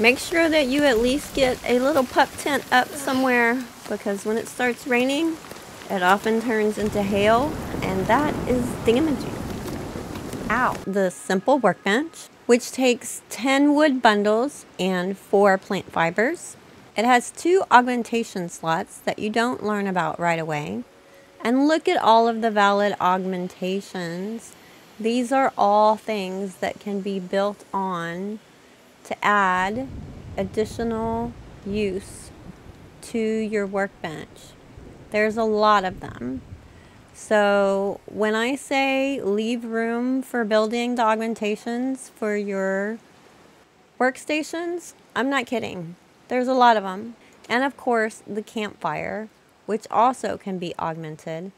Make sure that you at least get a little pup tent up somewhere because when it starts raining, it often turns into hail and that is damaging. Ow. The simple workbench, which takes 10 wood bundles and 4 plant fibers. It has two augmentation slots that you don't learn about right away. And look at all of the valid augmentations. These are all things that can be built on to add additional use to your workbench. There's a lot of them. So when I say leave room for building the augmentations for your workstations, I'm not kidding. There's a lot of them. And of course, the campfire, which also can be augmented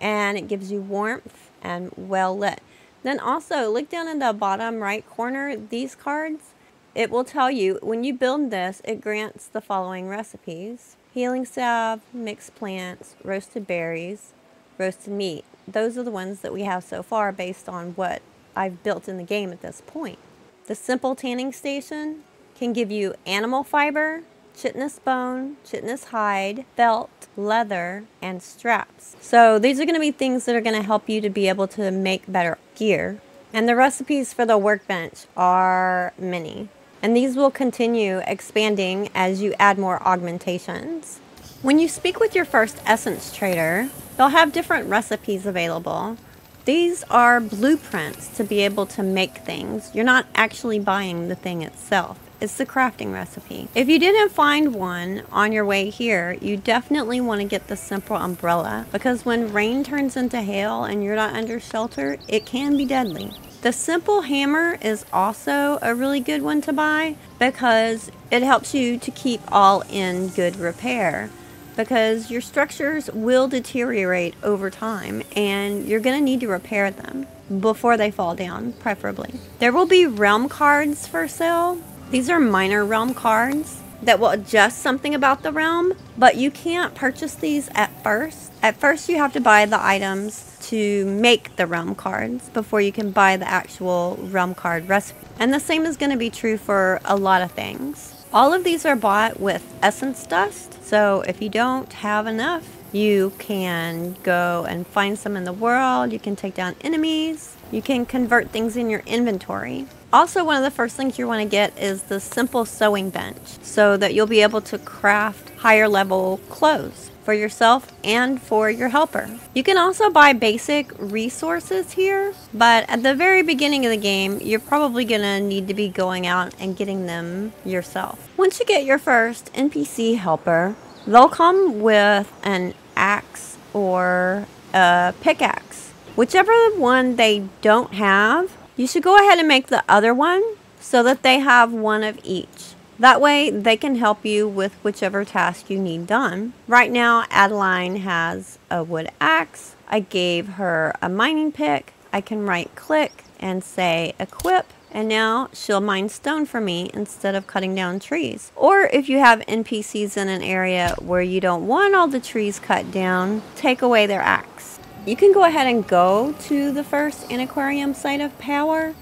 and it gives you warmth and well lit. Then also look down in the bottom right corner, these cards, it will tell you when you build this, it grants the following recipes. Healing salve, mixed plants, roasted berries, roasted meat. Those are the ones that we have so far based on what I've built in the game at this point. The simple tanning station can give you animal fiber, chitinous bone, chitinous hide, felt, leather, and straps. So these are going to be things that are going to help you to be able to make better gear. And the recipes for the workbench are many. And these will continue expanding as you add more augmentations. When you speak with your first essence trader, they'll have different recipes available. These are blueprints to be able to make things. You're not actually buying the thing itself. It's the crafting recipe. If you didn't find one on your way here, you definitely want to get the simple umbrella because when rain turns into hail and you're not under shelter, it can be deadly. The simple hammer is also a really good one to buy because it helps you to keep all in good repair because your structures will deteriorate over time and you're going to need to repair them before they fall down, preferably. There will be realm cards for sale. These are minor realm cards that will adjust something about the realm, but you can't purchase these at first. At first, you have to buy the items to make the realm cards before you can buy the actual realm card recipe. And the same is going to be true for a lot of things. All of these are bought with essence dust, so if you don't have enough, you can go and find some in the world, you can take down enemies, you can convert things in your inventory. Also, one of the first things you want to get is the simple sewing bench so that you'll be able to craft higher level clothes for yourself and for your helper. You can also buy basic resources here, but at the very beginning of the game, you're probably gonna need to be going out and getting them yourself. Once you get your first NPC helper, they'll come with an axe or a pickaxe. Whichever one they don't have, you should go ahead and make the other one so that they have one of each. That way, they can help you with whichever task you need done. Right now, Adeline has a wood axe. I gave her a mining pick. I can right click and say equip and now she'll mine stone for me instead of cutting down trees. Or if you have NPCs in an area where you don't want all the trees cut down, take away their axe. You can go ahead and go to the first Antiquarium site of power,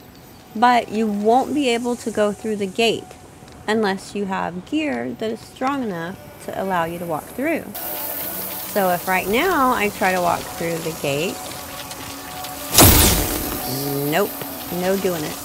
but you won't be able to go through the gate unless you have gear that is strong enough to allow you to walk through. So if right now I try to walk through the gate, nope, no doing it.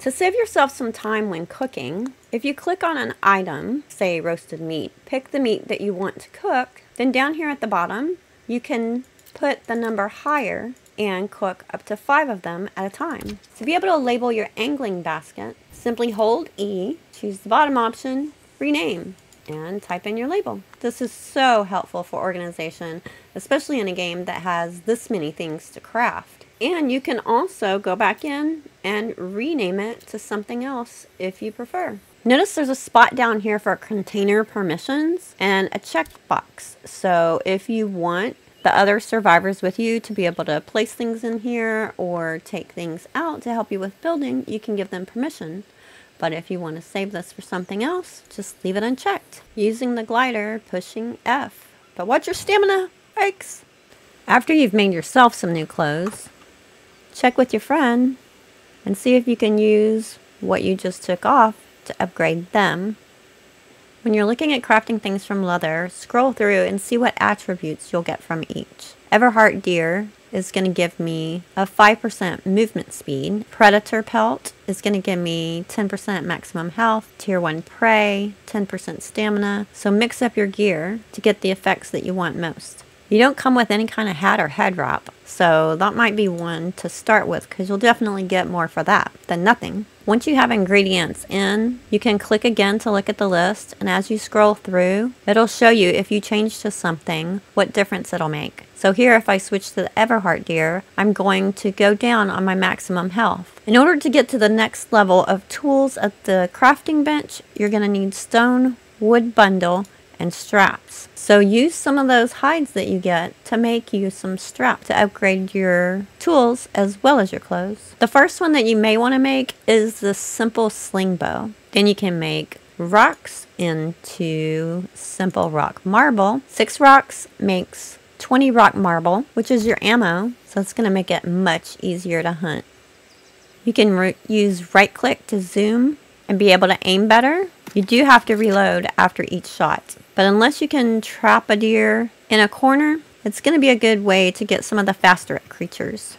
To save yourself some time when cooking, if you click on an item, say roasted meat, pick the meat that you want to cook, then down here at the bottom, you can put the number higher and cook up to five of them at a time. To be able to label your angling basket, simply hold E, choose the bottom option, rename, and type in your label. This is so helpful for organization, especially in a game that has this many things to craft. And you can also go back in and rename it to something else if you prefer. Notice there's a spot down here for container permissions and a checkbox. So if you want the other survivors with you to be able to place things in here or take things out to help you with building, you can give them permission. But if you want to save this for something else, just leave it unchecked. Using the glider, pushing F. But watch your stamina, breaks. After you've made yourself some new clothes, check with your friend and see if you can use what you just took off to upgrade them. When you're looking at crafting things from leather, scroll through and see what attributes you'll get from each. Everheart Deer is going to give me a 5% movement speed. Predator Pelt is going to give me 10% maximum health. Tier 1 Prey, 10% stamina. So mix up your gear to get the effects that you want most. You don't come with any kind of hat or head wrap, so that might be one to start with because you'll definitely get more for that than nothing. Once you have ingredients in, you can click again to look at the list, and as you scroll through, it'll show you if you change to something, what difference it'll make. So here, if I switch to the Everheart Deer, I'm going to go down on my maximum health. In order to get to the next level of tools at the crafting bench, you're going to need stone, wood bundle, and straps. So use some of those hides that you get to make you some straps to upgrade your tools as well as your clothes. The first one that you may want to make is the simple sling bow. Then you can make rocks into simple rock marble. Six rocks makes 20 rock marble, which is your ammo, so it's going to make it much easier to hunt. You can use right click to zoom and be able to aim better. You do have to reload after each shot. But unless you can trap a deer in a corner, it's going to be a good way to get some of the faster creatures.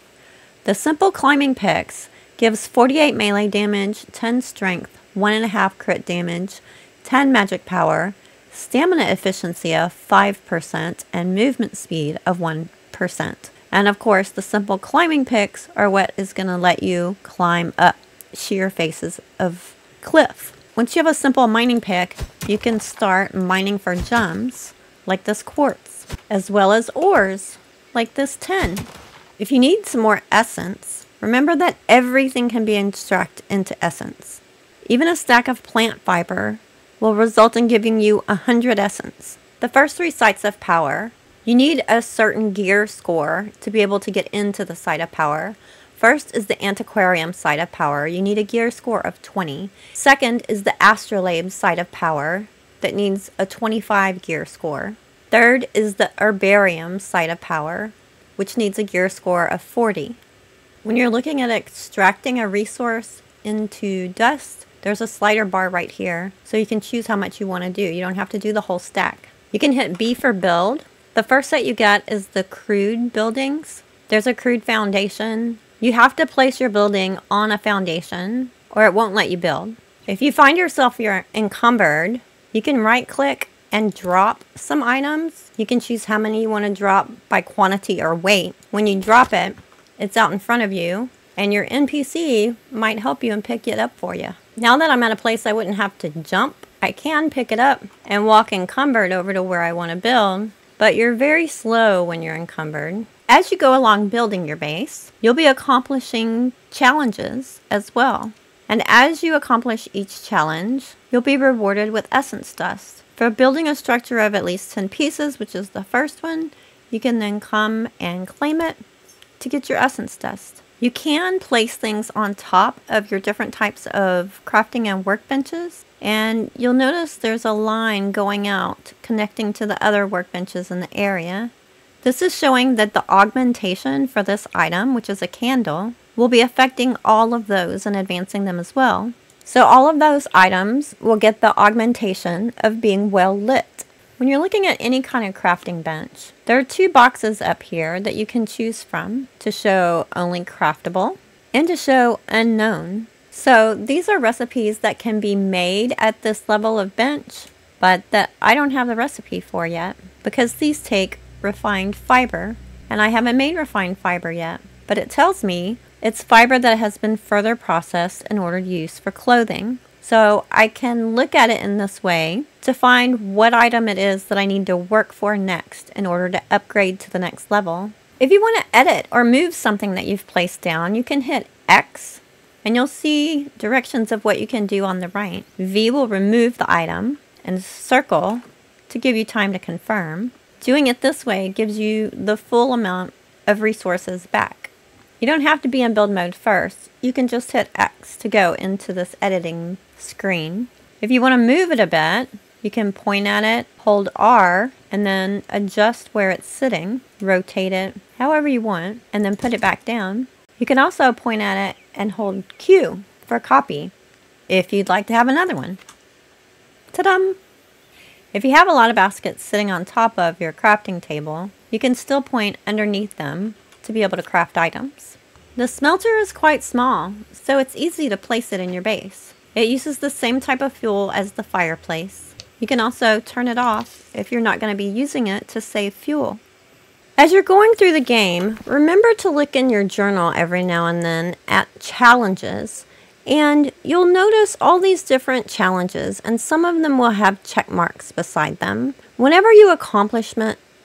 The simple climbing picks gives 48 melee damage, 10 strength, 1.5 crit damage, 10 magic power, stamina efficiency of 5%, and movement speed of 1%. And of course, the simple climbing picks are what is going to let you climb up sheer faces of cliff. Once you have a simple mining pick, you can start mining for gems, like this quartz, as well as ores, like this tin. If you need some more essence, remember that everything can be extracted into essence. Even a stack of plant fiber will result in giving you 100 essence. The first three sites of power, you need a certain gear score to be able to get into the site of power, First is the Antiquarium site of power. You need a gear score of 20. Second is the Astrolabe site of power that needs a 25 gear score. Third is the Herbarium site of power, which needs a gear score of 40. When you're looking at extracting a resource into dust, there's a slider bar right here, so you can choose how much you want to do. You don't have to do the whole stack. You can hit B for build. The first set you get is the crude buildings. There's a crude foundation, you have to place your building on a foundation or it won't let you build. If you find yourself you're encumbered, you can right click and drop some items. You can choose how many you want to drop by quantity or weight. When you drop it, it's out in front of you and your NPC might help you and pick it up for you. Now that I'm at a place I wouldn't have to jump, I can pick it up and walk encumbered over to where I want to build, but you're very slow when you're encumbered. As you go along building your base, you'll be accomplishing challenges as well. And as you accomplish each challenge, you'll be rewarded with essence dust. For building a structure of at least 10 pieces, which is the first one, you can then come and claim it to get your essence dust. You can place things on top of your different types of crafting and workbenches, and you'll notice there's a line going out connecting to the other workbenches in the area. This is showing that the augmentation for this item, which is a candle, will be affecting all of those and advancing them as well. So all of those items will get the augmentation of being well lit. When you're looking at any kind of crafting bench, there are two boxes up here that you can choose from to show only craftable and to show unknown. So these are recipes that can be made at this level of bench, but that I don't have the recipe for yet because these take refined fiber, and I haven't made refined fiber yet, but it tells me it's fiber that has been further processed in order to use for clothing. So I can look at it in this way to find what item it is that I need to work for next in order to upgrade to the next level. If you want to edit or move something that you've placed down, you can hit X and you'll see directions of what you can do on the right. V will remove the item and circle to give you time to confirm. Doing it this way gives you the full amount of resources back. You don't have to be in build mode first. You can just hit X to go into this editing screen. If you want to move it a bit, you can point at it, hold R, and then adjust where it's sitting, rotate it however you want, and then put it back down. You can also point at it and hold Q for copy. if you'd like to have another one. Ta-dum! If you have a lot of baskets sitting on top of your crafting table, you can still point underneath them to be able to craft items. The smelter is quite small, so it's easy to place it in your base. It uses the same type of fuel as the fireplace. You can also turn it off if you're not going to be using it to save fuel. As you're going through the game, remember to look in your journal every now and then at challenges and you'll notice all these different challenges, and some of them will have check marks beside them. Whenever you accomplish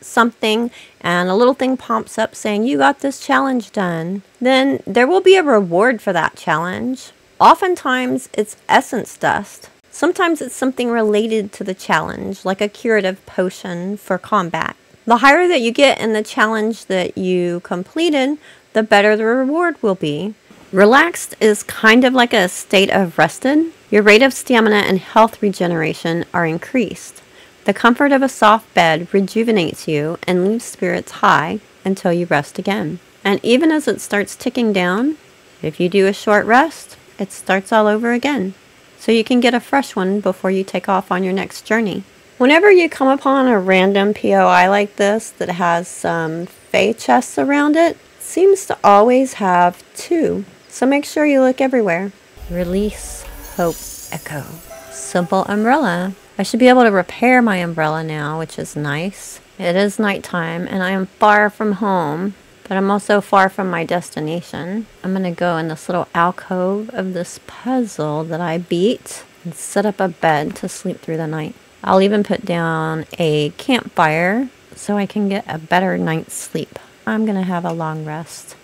something and a little thing pops up saying you got this challenge done, then there will be a reward for that challenge. Oftentimes, it's essence dust. Sometimes it's something related to the challenge, like a curative potion for combat. The higher that you get in the challenge that you completed, the better the reward will be. Relaxed is kind of like a state of rested. Your rate of stamina and health regeneration are increased. The comfort of a soft bed rejuvenates you and leaves spirits high until you rest again. And even as it starts ticking down, if you do a short rest, it starts all over again. So you can get a fresh one before you take off on your next journey. Whenever you come upon a random POI like this that has some Fae chests around it seems to always have two. So make sure you look everywhere. Release Hope Echo. Simple umbrella. I should be able to repair my umbrella now, which is nice. It is nighttime and I am far from home, but I'm also far from my destination. I'm going to go in this little alcove of this puzzle that I beat and set up a bed to sleep through the night. I'll even put down a campfire so I can get a better night's sleep. I'm going to have a long rest.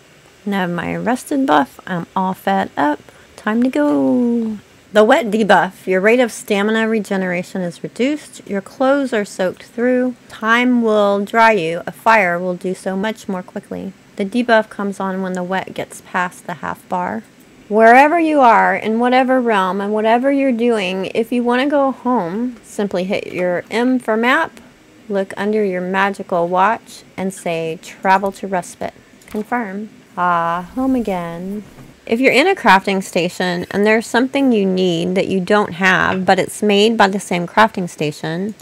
Now my rested buff, I'm all fed up. Time to go. The wet debuff. Your rate of stamina regeneration is reduced. Your clothes are soaked through. Time will dry you. A fire will do so much more quickly. The debuff comes on when the wet gets past the half bar. Wherever you are, in whatever realm, and whatever you're doing, if you want to go home, simply hit your M for map, look under your magical watch, and say travel to respite. Confirm. Ah, home again. If you're in a crafting station and there's something you need that you don't have, but it's made by the same crafting station,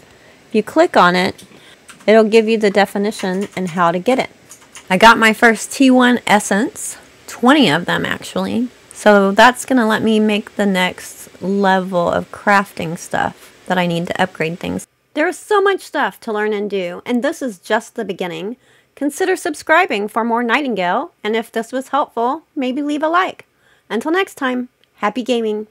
if you click on it, it'll give you the definition and how to get it. I got my first T1 essence, 20 of them actually. So that's going to let me make the next level of crafting stuff that I need to upgrade things. There is so much stuff to learn and do, and this is just the beginning. Consider subscribing for more Nightingale, and if this was helpful, maybe leave a like. Until next time, happy gaming!